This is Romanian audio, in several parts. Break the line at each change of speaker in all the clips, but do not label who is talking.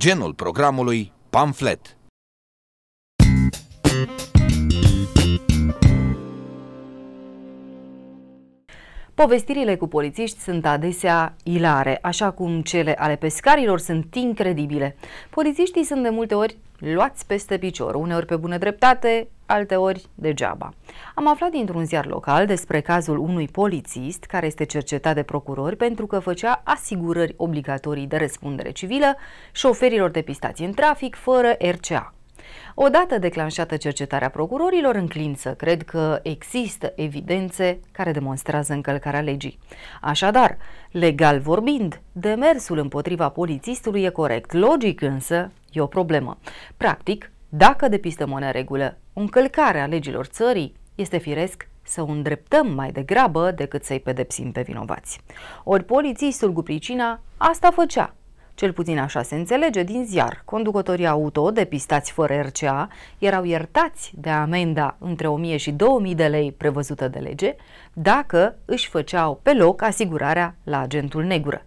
genul programului pamflet.
Povestirile cu polițiști sunt adesea ilare, așa cum cele ale pescarilor sunt incredibile. Polițiștii sunt de multe ori luați peste picior, uneori pe bună dreptate, alteori degeaba. Am aflat dintr-un ziar local despre cazul unui polițist care este cercetat de procurori pentru că făcea asigurări obligatorii de răspundere civilă șoferilor depistați în trafic fără RCA. Odată declanșată cercetarea procurorilor, înclin să cred că există evidențe care demonstrează încălcarea legii. Așadar, legal vorbind, demersul împotriva polițistului e corect. Logic însă, e o problemă. Practic, dacă depistăm o neregulă, o încălcare a legilor țării, este firesc să o îndreptăm mai degrabă decât să-i pedepsim pe vinovați. Ori polițistul cu pricina asta făcea cel puțin așa se înțelege din ziar. Conducătorii auto, depistați fără RCA, erau iertați de amenda între 1000 și 2000 de lei prevăzută de lege, dacă își făceau pe loc asigurarea la agentul negură.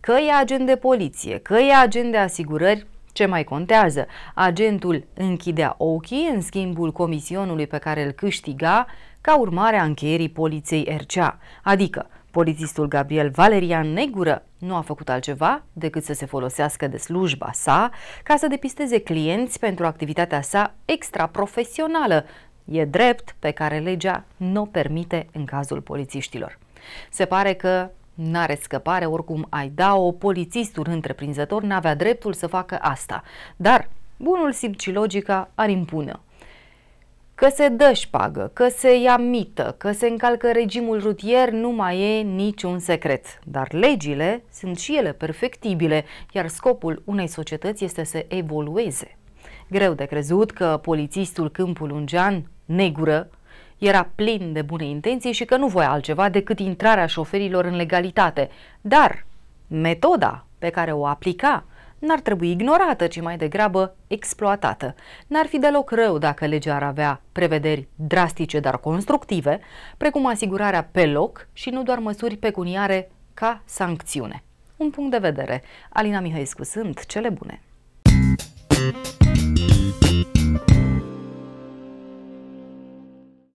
Că e agent de poliție, că e agent de asigurări, ce mai contează? Agentul închidea ochii în schimbul comisionului pe care îl câștiga ca urmare a încheierii poliției RCA, adică Polițistul Gabriel Valerian Negură nu a făcut altceva decât să se folosească de slujba sa ca să depisteze clienți pentru activitatea sa extraprofesională. E drept pe care legea nu o permite în cazul polițiștilor. Se pare că N-are scăpare, oricum ai da-o, polițistul întreprinzător n-avea dreptul să facă asta. Dar bunul simț și logica ar impune că se dă șpagă, că se ia mită, că se încalcă regimul rutier, nu mai e niciun secret. Dar legile sunt și ele perfectibile, iar scopul unei societăți este să evolueze. Greu de crezut că polițistul Câmpul Ungean, negură, era plin de bune intenții și că nu voia altceva decât intrarea șoferilor în legalitate. Dar metoda pe care o aplica n-ar trebui ignorată, ci mai degrabă exploatată. N-ar fi deloc rău dacă legea ar avea prevederi drastice, dar constructive, precum asigurarea pe loc și nu doar măsuri pecuniare ca sancțiune. Un punct de vedere. Alina Mihăescu sunt cele bune.